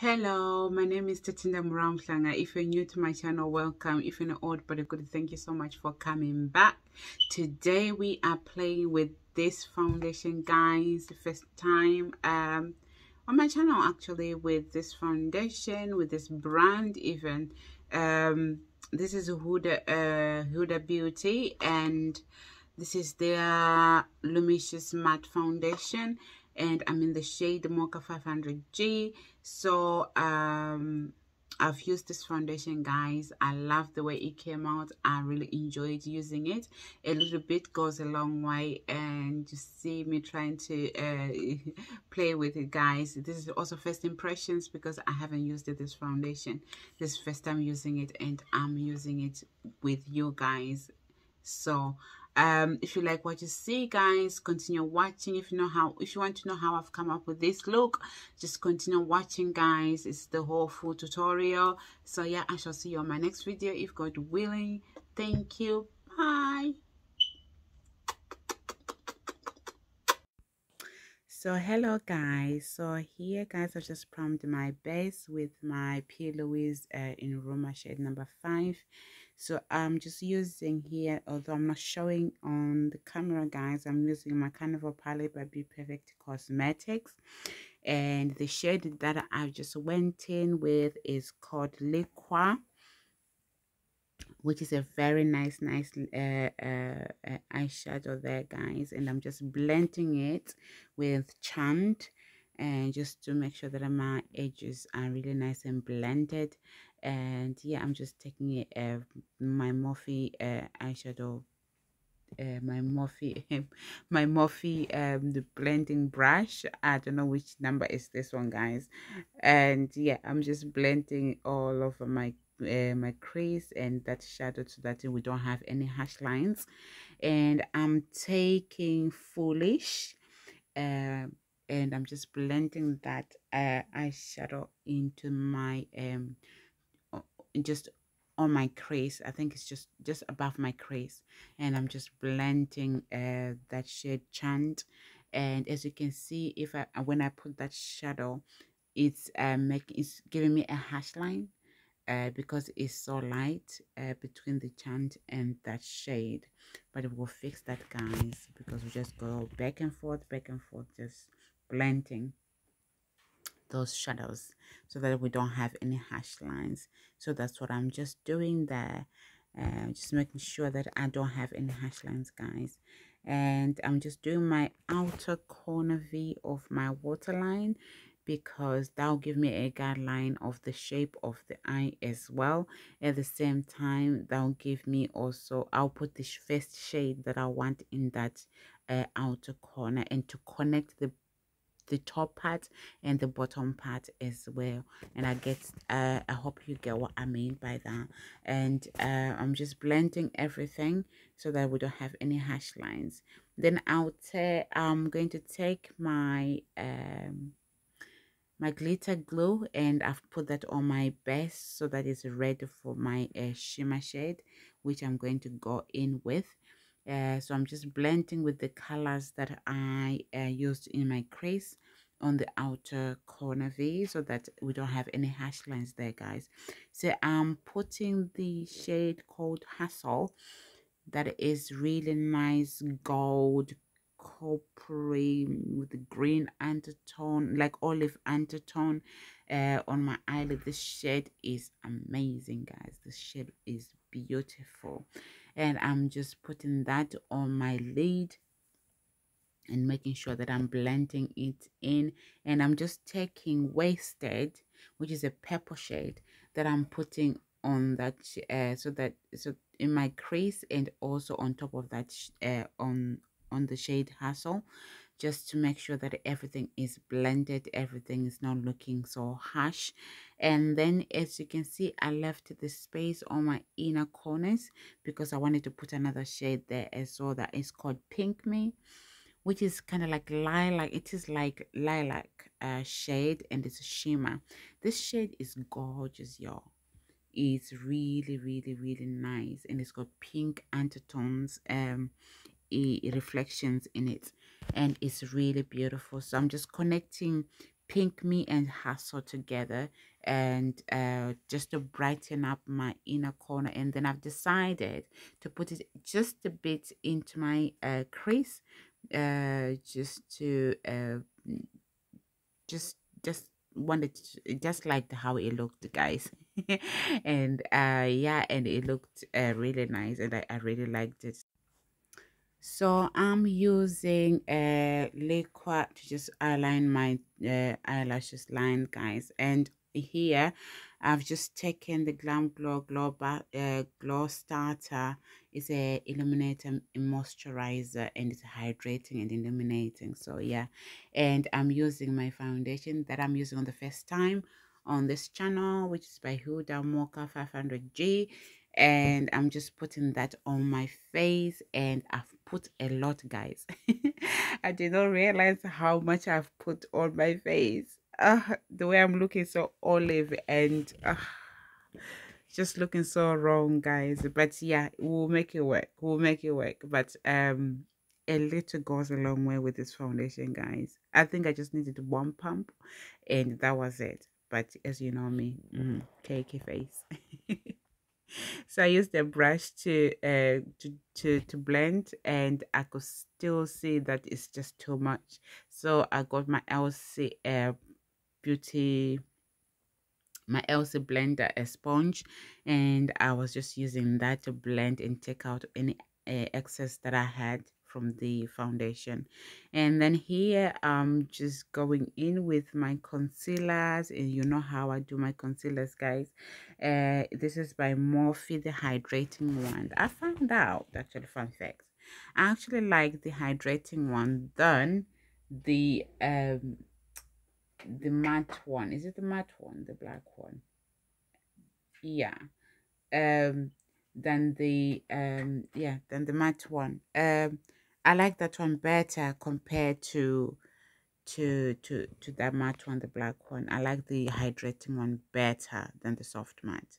Hello, my name is Tatenda Muramhlanga. If you're new to my channel, welcome. If you're not old but a good, thank you so much for coming back. Today we are playing with this foundation, guys. The first time um, on my channel actually with this foundation, with this brand even. Um, this is Huda, uh, Huda Beauty and this is their Luminous Matte Foundation and I'm in the shade Mocha 500G. So um, I've used this foundation, guys. I love the way it came out. I really enjoyed using it. A little bit goes a long way, and you see me trying to uh, play with it, guys. This is also first impressions because I haven't used it, this foundation. This first time using it, and I'm using it with you guys. So um if you like what you see guys continue watching. If you know how if you want to know how i've come up with this look just continue watching guys. It's the whole full tutorial. So yeah i shall see you on my next video if god willing. Thank you. Bye. So hello guys. So here guys i just primed my base with my p louise uh, in rumour shade number five so i'm just using here although i'm not showing on the camera guys i'm using my carnival palette by BPerfect cosmetics. And the shade that i just went in with is called liqua which is a very nice nice uh, uh, uh, eyeshadow there guys. And i'm just blending it with chant and just to make sure that my edges are really nice and blended and yeah i'm just taking it uh, my morphe uh, eyeshadow uh, my morphe my morphe um the blending brush. I don't know which number is this one guys. And yeah i'm just blending all over my uh, my crease and that shadow so that we don't have any harsh lines. And i'm taking foolish uh, and i'm just blending that uh, eyeshadow into my um just on my crease i think it's just just above my crease and i'm just blending uh that shade chant. And as you can see if i when i put that shadow it's uh making it's giving me a hash line uh, because it's so light uh, between the chant and that shade. But we'll fix that guys because we just go back and forth back and forth just blending those shadows so that we don't have any hash lines. So that's what i'm just doing there uh, just making sure that i don't have any hash lines guys. And i'm just doing my outer corner v of my waterline because that'll give me a guideline of the shape of the eye as well. At the same time that'll give me also i'll put the first shade that i want in that uh, outer corner and to connect the the top part and the bottom part as well. And i get uh i hope you get what i mean by that. And uh i'm just blending everything so that we don't have any hash lines. Then i'll take i'm going to take my um my glitter glue and I've put that on my base so that it's ready for my uh, shimmer shade which I'm going to go in with uh, so I'm just blending with the colors that I uh, used in my crease on the outer corner V so that we don't have any hash lines there guys. So I'm putting the shade called Hustle that is really nice gold coppery with the green undertone like olive undertone uh, on my eyelid. This shade is amazing guys. This shade is beautiful and i'm just putting that on my lid and making sure that i'm blending it in. And i'm just taking wasted which is a purple shade that i'm putting on that uh, so that so in my crease and also on top of that uh, on on the shade hustle just to make sure that everything is blended everything is not looking so harsh. And then as you can see i left the space on my inner corners because i wanted to put another shade there as well that is called pink me which is kind of like lilac it is like lilac uh, shade and it's a shimmer. This shade is gorgeous y'all. It's really really really nice and it's got pink undertones um reflections in it and it's really beautiful. So i'm just connecting pink me and hustle together and uh, just to brighten up my inner corner. And then I've decided to put it just a bit into my uh, crease uh, just to uh, just just wanted to, just liked how it looked guys. And uh yeah and it looked uh, really nice and I, I really liked it so I'm using a liquid to just align my uh, eyelashes line, guys. And here, I've just taken the Glam Glow Glow, uh, Glow Starter. It's a illuminating moisturizer and it's hydrating and illuminating. So yeah, and I'm using my foundation that I'm using on the first time on this channel, which is by Huda Mocha 500G and I'm just putting that on my face and I've put a lot guys. I did not realize how much I've put on my face. Uh, the way I'm looking so olive and uh, just looking so wrong guys. But yeah we'll make it work. We'll make it work. But um a little goes a long way with this foundation guys. I think I just needed one pump and that was it but as you know me mm, cakey face. So I used a brush to uh to, to to blend and I could still see that it's just too much. So I got my Elsie uh, beauty my Elsie blender a sponge and I was just using that to blend and take out any uh, excess that I had from the foundation. And then here i'm just going in with my concealers and you know how i do my concealers guys. Uh this is by morphe the hydrating one i found out actually fun fact i actually like the hydrating one than the um the matte one. Is it the matte one the black one? Yeah. Um than the um yeah than the matte one. Um I like that one better compared to to to to that matte one, the black one. I like the hydrating one better than the soft matte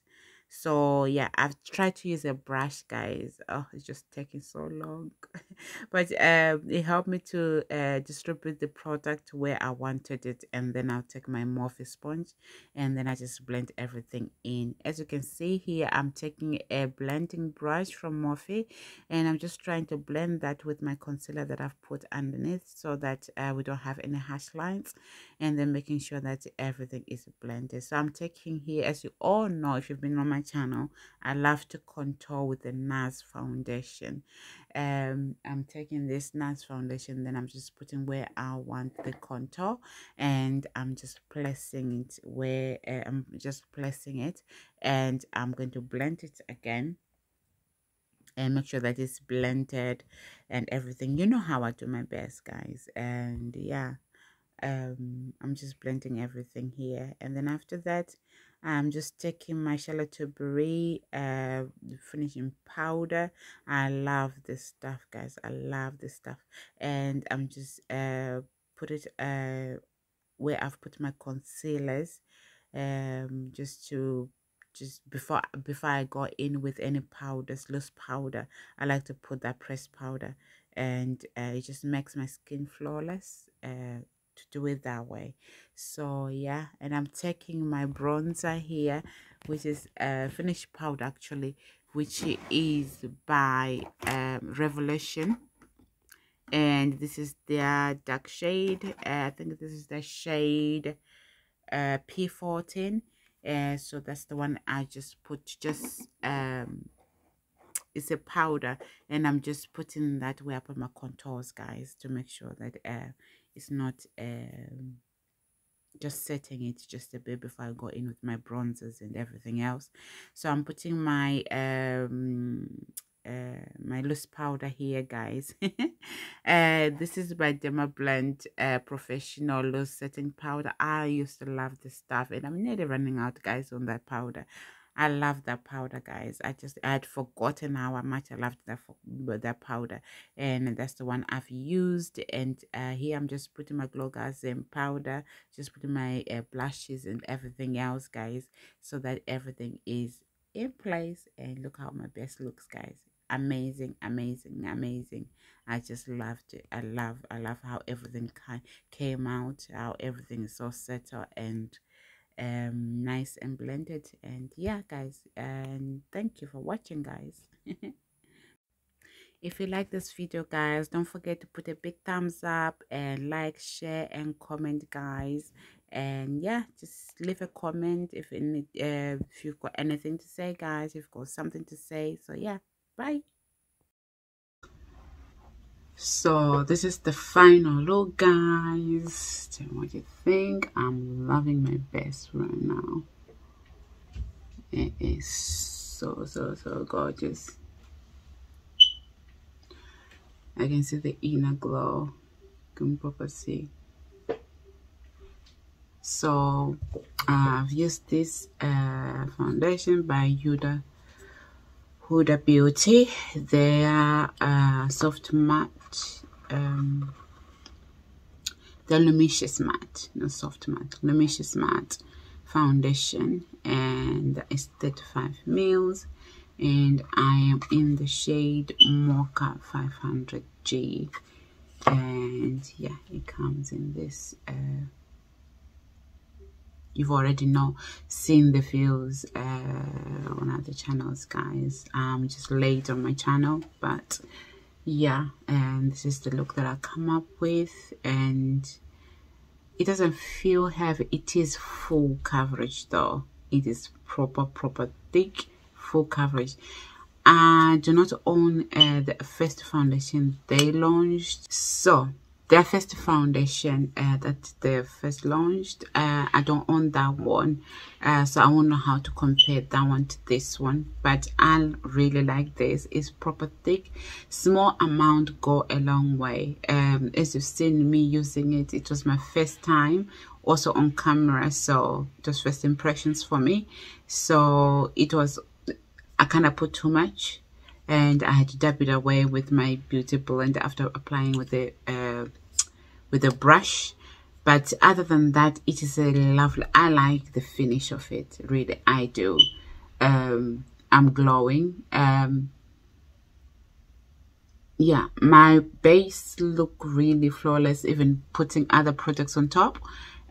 so yeah i've tried to use a brush guys. Oh it's just taking so long. But um it helped me to uh, distribute the product where i wanted it and then i'll take my morphe sponge and then i just blend everything in. As you can see here i'm taking a blending brush from morphe and i'm just trying to blend that with my concealer that i've put underneath so that uh, we don't have any harsh lines and then making sure that everything is blended. So i'm taking here as you all know if you've been on my channel i love to contour with the nars foundation. Um i'm taking this nars foundation then i'm just putting where i want the contour and i'm just placing it where uh, i'm just placing it and i'm going to blend it again and make sure that it's blended and everything. You know how i do my best guys and yeah um i'm just blending everything here and then after that i'm just taking my charlotte tilbury uh finishing powder. I love this stuff guys. I love this stuff. And i'm just uh put it uh where i've put my concealers um just to just before before i go in with any powders loose powder. I like to put that pressed powder. And uh, it just makes my skin flawless uh to do it that way. So yeah and i'm taking my bronzer here which is a finished powder actually which is by um, revolution. And this is their dark shade uh, i think this is the shade uh, p14 uh, so that's the one i just put just um it's a powder. And i'm just putting that way up on my contours guys to make sure that uh it's not um, just setting it just a bit before I go in with my bronzers and everything else. So I'm putting my um uh, my loose powder here guys. Uh this is by Dermablend uh professional loose setting powder. I used to love this stuff and i'm nearly running out guys on that powder I love that powder, guys. I just I had forgotten how much I loved that that powder, and that's the one I've used. And uh, here I'm just putting my glow gas and powder, just putting my uh, blushes and everything else, guys, so that everything is in place. And look how my best looks, guys. Amazing, amazing, amazing. I just loved it. I love I love how everything came out, how everything is so settled and um nice and blended. And yeah, guys, and thank you for watching, guys. if you like this video guys don't forget to put a big thumbs up and like share and comment guys and yeah just leave a comment if any uh, if you've got anything to say guys if you've got something to say so yeah bye so this is the final look guys. Tell me what you think. I'm loving my best right now. It is so so so gorgeous. I can see the inner glow. Can proper see. So I've used this uh, foundation by Huda Huda Beauty. Their uh, soft matte um, the Luminous matte not soft matte Luminous matte foundation. And it's 35 mils. And I am in the shade Mocha 500G and yeah it comes in this uh, you've already know seen the views uh, on other channels guys. I'm just late on my channel but yeah and this is the look that I come up with and it doesn't feel heavy. It is full coverage though. It is proper proper thick full coverage. I do not own uh, the first foundation they launched so their first foundation uh, that they first launched uh, i don't own that one uh, so i won't know how to compare that one to this one but i really like this. It's proper thick. Small amount go a long way. Um, as you've seen me using it it was my first time also on camera so just first impressions for me. So it was i kind of put too much and I had to dab it away with my beauty blender after applying with the uh, with a brush. But other than that it is a lovely I like the finish of it really I do. Um, I'm glowing um, yeah my base look really flawless even putting other products on top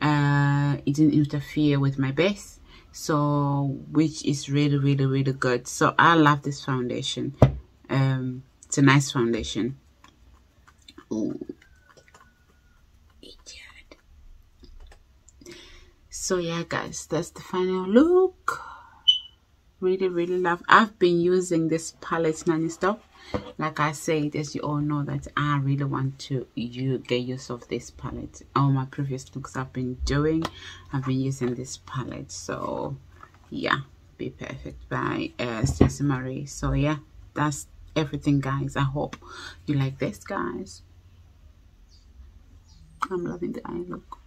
uh, it didn't interfere with my base so which is really really really good. So i love this foundation. Um it's a nice foundation. Ooh. so yeah guys that's the final look really really love. I've been using this palette non-stop. Like i said as you all know that i really want to you get use of this palette. All my previous looks i've been doing i've been using this palette. So yeah BPerfect by uh Stacey Marie. So yeah that's everything guys. I hope you like this guys. I'm loving the eye look